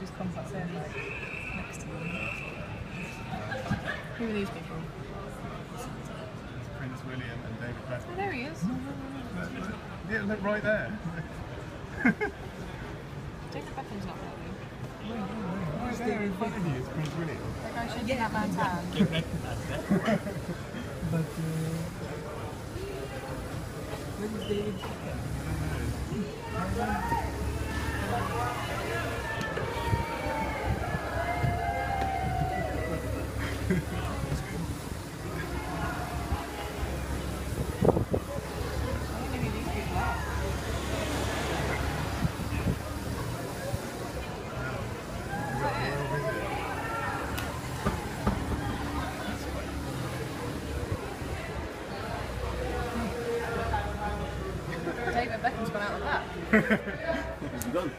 just contacts in like next to them. Who are these people? It's Prince William and David Oh, there he is. Look, look. Yeah, look right there. David Beckham's not really. Right there in front of you is Prince William. That guy shaking that man's hand. But uh, where is David Beckham? I don't know who these people are. David Beckham's gone out the back. What's he done?